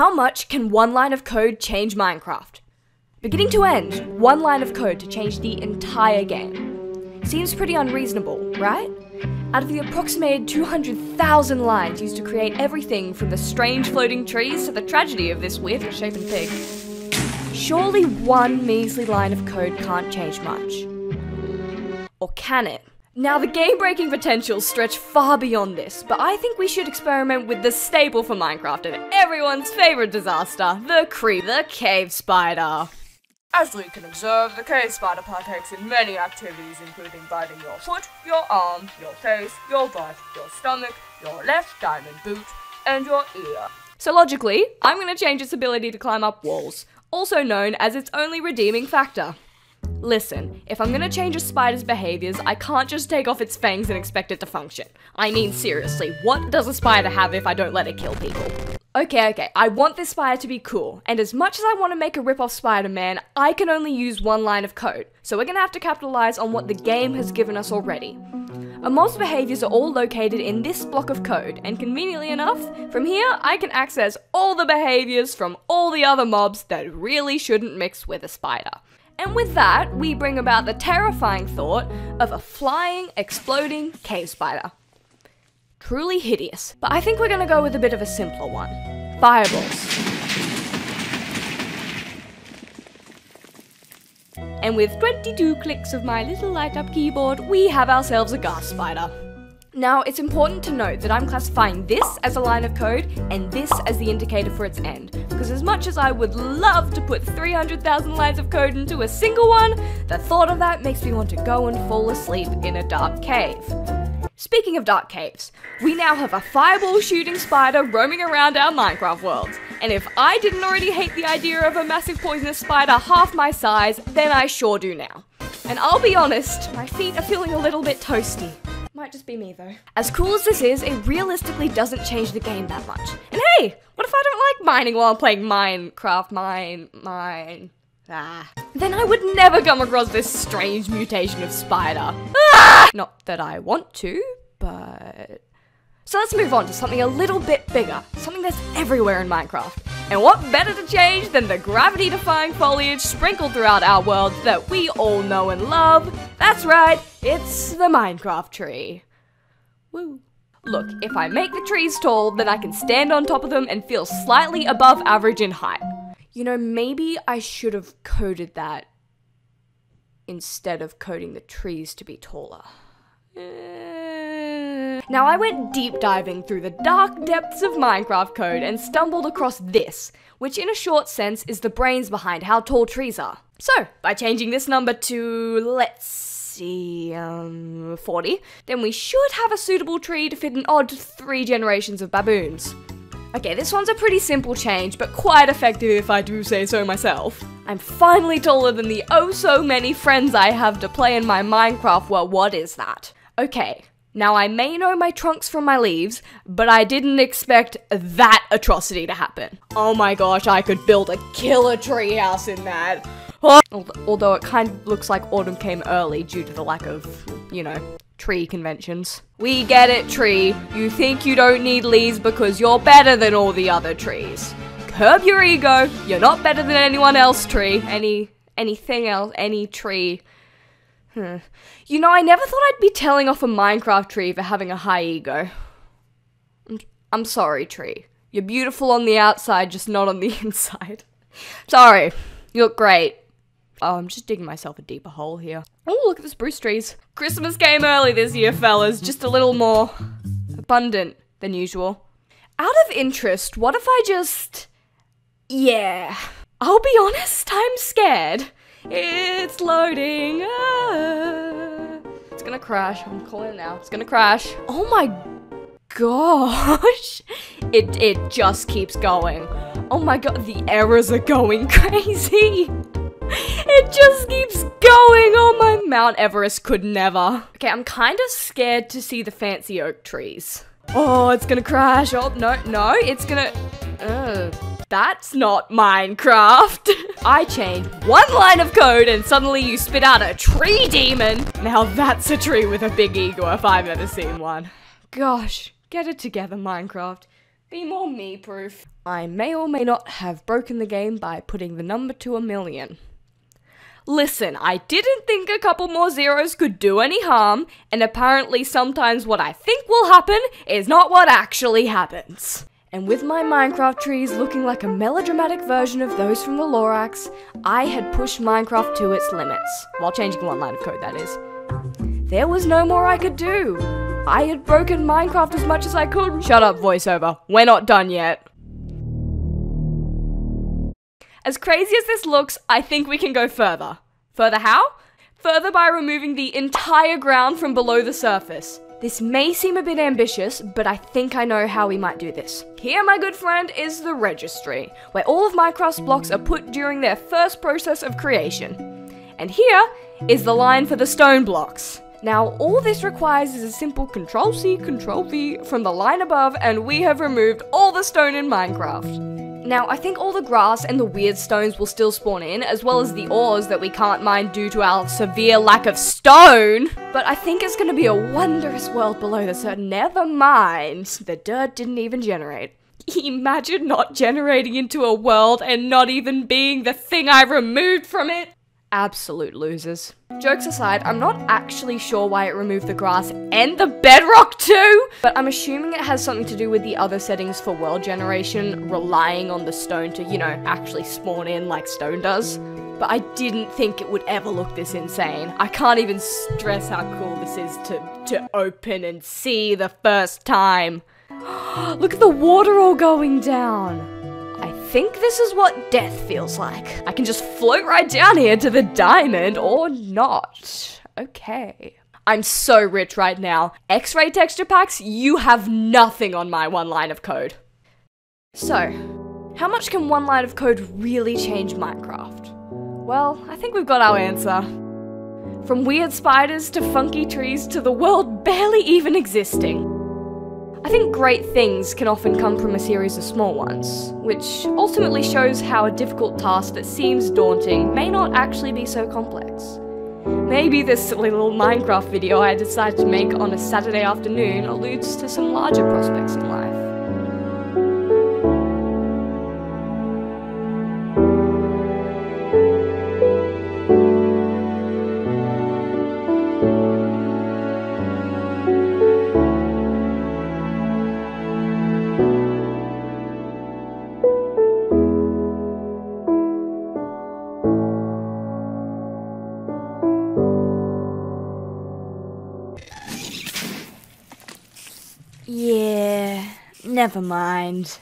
How much can one line of code change Minecraft? Beginning to end, one line of code to change the entire game. Seems pretty unreasonable, right? Out of the approximated 200,000 lines used to create everything from the strange floating trees to the tragedy of this weird misshapen pig, surely one measly line of code can't change much. Or can it? Now, the game breaking potentials stretch far beyond this, but I think we should experiment with the staple for Minecraft and everyone's favourite disaster the Cree, the cave spider. As we can observe, the cave spider partakes in many activities including biting your foot, your arm, your face, your butt, your stomach, your left diamond boot, and your ear. So logically, I'm going to change its ability to climb up walls, also known as its only redeeming factor. Listen, if I'm gonna change a spider's behaviors, I can't just take off its fangs and expect it to function. I mean, seriously, what does a spider have if I don't let it kill people? Okay, okay, I want this spider to be cool, and as much as I want to make a rip-off Spider-Man, I can only use one line of code, so we're gonna have to capitalize on what the game has given us already. A mob's behaviors are all located in this block of code, and conveniently enough, from here I can access all the behaviors from all the other mobs that really shouldn't mix with a spider. And with that, we bring about the terrifying thought of a flying, exploding cave spider. Truly hideous. But I think we're gonna go with a bit of a simpler one. Fireballs. And with 22 clicks of my little light up keyboard, we have ourselves a ghast spider. Now, it's important to note that I'm classifying this as a line of code and this as the indicator for its end, because as much as I would love to put 300,000 lines of code into a single one, the thought of that makes me want to go and fall asleep in a dark cave. Speaking of dark caves, we now have a fireball shooting spider roaming around our Minecraft world. And if I didn't already hate the idea of a massive poisonous spider half my size, then I sure do now. And I'll be honest, my feet are feeling a little bit toasty. Might just be me though. As cool as this is, it realistically doesn't change the game that much. And hey, what if I don't like mining while I'm playing Minecraft? Mine, mine. Ah. Then I would never come across this strange mutation of spider. Ah! Not that I want to, but. So let's move on to something a little bit bigger, something that's everywhere in Minecraft. And what better to change than the gravity defying foliage sprinkled throughout our world that we all know and love? That's right, it's the Minecraft tree. Woo. Look, if I make the trees tall, then I can stand on top of them and feel slightly above average in height. You know, maybe I should have coded that instead of coding the trees to be taller. Eh. Now, I went deep diving through the dark depths of Minecraft code and stumbled across this, which in a short sense is the brains behind how tall trees are. So, by changing this number to, let's see, um, 40, then we should have a suitable tree to fit an odd three generations of baboons. Okay, this one's a pretty simple change, but quite effective if I do say so myself. I'm finally taller than the oh so many friends I have to play in my Minecraft world. What is that? Okay, now I may know my trunks from my leaves, but I didn't expect that atrocity to happen. Oh my gosh, I could build a killer treehouse in that. Although it kind of looks like autumn came early due to the lack of, you know, tree conventions. We get it, tree. You think you don't need leaves because you're better than all the other trees. Curb your ego. You're not better than anyone else, tree. Any anything else, any tree. Hmm. You know, I never thought I'd be telling off a Minecraft tree for having a high ego. I'm, sorry, tree. You're beautiful on the outside, just not on the inside. Sorry. You look great. Oh, I'm just digging myself a deeper hole here. Oh, look at the spruce trees. Christmas came early this year, fellas. Just a little more abundant than usual. Out of interest, what if I just. Yeah. I'll be honest, I'm scared. It's loading. Ah. It's gonna crash. I'm calling it now. It's gonna crash. Oh my gosh. It, it just keeps going. Oh my god, the errors are going crazy. It just keeps going. Oh my Mount Everest could never. Okay, I'm kind of scared to see the fancy oak trees. Oh, it's gonna crash. Oh, no, no, it's gonna... that's not Minecraft. I change one line of code and suddenly you spit out a tree demon. Now that's a tree with a big ego if I've ever seen one. Gosh, get it together, Minecraft. Be more me proof. I may or may not have broken the game by putting the number to a million. Listen, I didn't think a couple more zeros could do any harm, and apparently sometimes what I think will happen is not what actually happens. And with my Minecraft trees looking like a melodramatic version of those from the Lorax, I had pushed Minecraft to its limits, while changing one line of code, that is. There was no more I could do. I had broken Minecraft as much as I could. Shut up, voiceover. We're not done yet. As crazy as this looks, I think we can go further. Further how? Further by removing the entire ground from below the surface. This may seem a bit ambitious, but I think I know how we might do this. Here, my good friend, is the registry, where all of Minecraft's blocks are put during their first process of creation. And here is the line for the stone blocks. Now, all this requires is a simple Control C, Control V from the line above, and we have removed all the stone in Minecraft. Now, I think all the grass and the weird stones will still spawn in, as well as the ores that we can't mine due to our severe lack of stone. But I think it's gonna be a wondrous world below the surface. Never mind, the dirt didn't even generate. Imagine not generating into a world and not even being the thing I removed from it absolute losers. Jokes aside, I'm not actually sure why it removed the grass and the bedrock too, but I'm assuming it has something to do with the other settings for world generation relying on the stone to, you know, actually spawn in like stone does. But I didn't think it would ever look this insane. I can't even stress how cool this is to, to open and see the first time. Look at the water all going down think this is what death feels like. I can just float right down here to the diamond or not. Okay. I'm so rich right now. X-ray texture packs, you have nothing on my one line of code. So, how much can one line of code really change Minecraft? Well, I think we've got our answer. From weird spiders to funky trees to the world barely even existing. I think great things can often come from a series of small ones, which ultimately shows how a difficult task that seems daunting may not actually be so complex. Maybe this silly little Minecraft video I decided to make on a Saturday afternoon alludes to some larger prospects in life. Never mind.